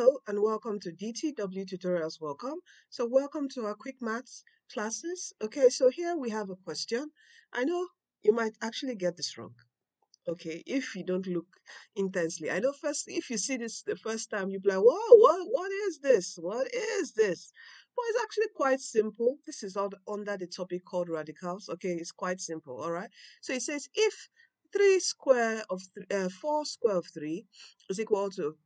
Hello and welcome to DTW Tutorials. Welcome. So welcome to our quick maths classes. Okay, so here we have a question. I know you might actually get this wrong. Okay, if you don't look intensely. I know first if you see this the first time you'll be like, whoa, what what is this? What is this? But it's actually quite simple. This is all under the topic called radicals. Okay, it's quite simple. All right. So it says if 3 square of th uh, 4 square of 3 is equal to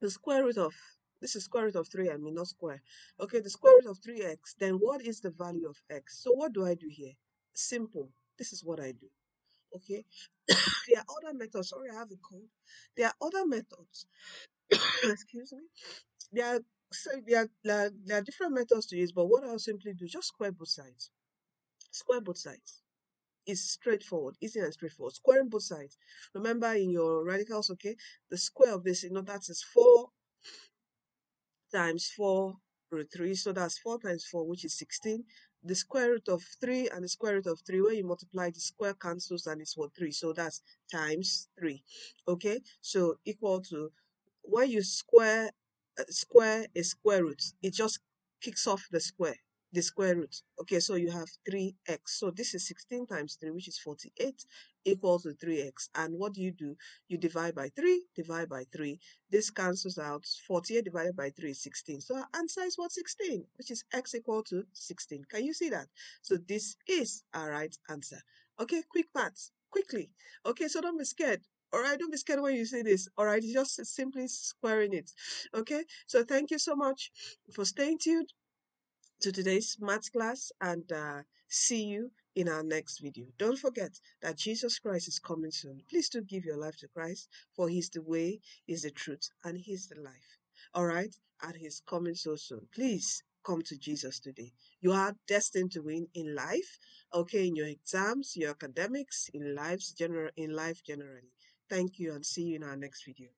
the square root of this is square root of 3 I mean not square. Okay the square root of 3x then what is the value of x? So what do I do here? Simple. This is what I do. Okay? There are other methods. Sorry I have a cold. There are other methods. Excuse me. There are so there are, there are, different methods to use but what I'll simply do just square both sides. Square both sides is straightforward, easy and straightforward. Squaring both sides. Remember in your radicals, okay, the square of this, you know, that is 4 times 4 root 3. So that's 4 times 4, which is 16. The square root of 3 and the square root of 3, when you multiply, the square cancels and it's what 3. So that's times 3. Okay, so equal to, when you square, uh, square a square root, it just kicks off the square the square root. Okay, so you have 3x. So this is 16 times 3, which is 48, equal to 3x. And what do you do? You divide by 3, divide by 3. This cancels out. 48 divided by 3 is 16. So our answer is what? 16, which is x equal to 16. Can you see that? So this is our right answer. Okay, quick maths. Quickly. Okay, so don't be scared. All right, don't be scared when you see this. All right, just simply squaring it. Okay, so thank you so much for staying tuned to today's math class and uh, see you in our next video. Don't forget that Jesus Christ is coming soon. Please do give your life to Christ for he's the way, he's the truth, and he's the life. All right? And he's coming so soon. Please come to Jesus today. You are destined to win in life, okay, in your exams, your academics, in lives general in life generally. Thank you and see you in our next video.